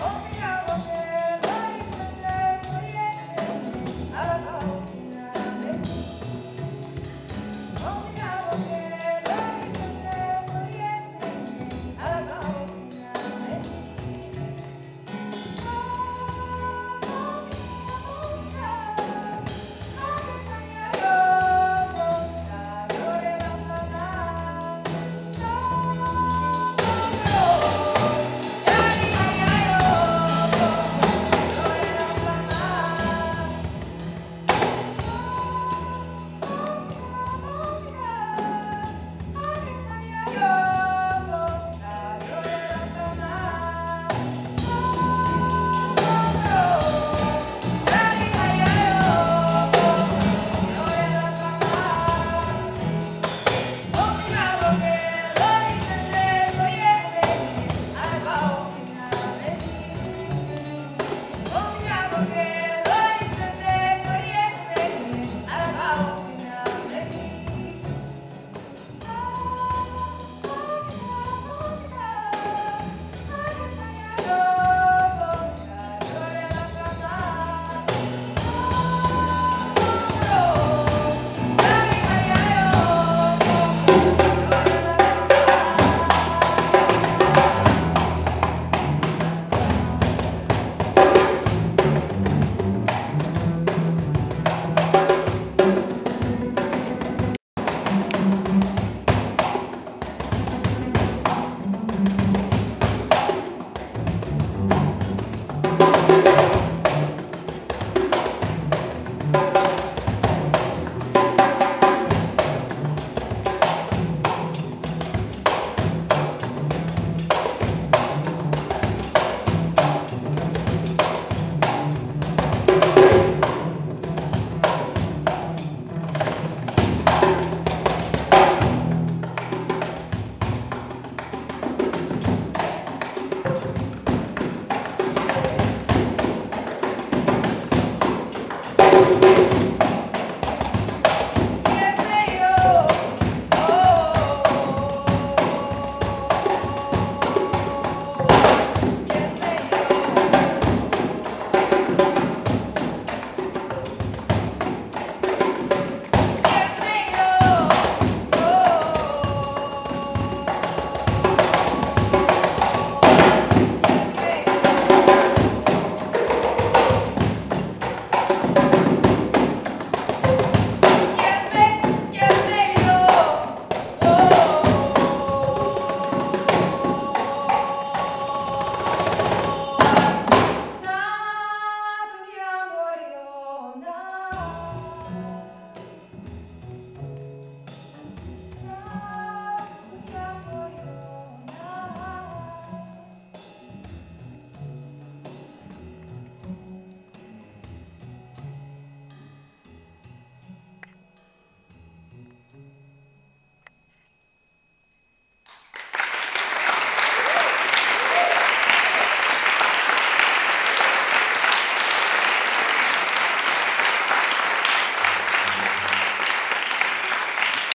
Okay.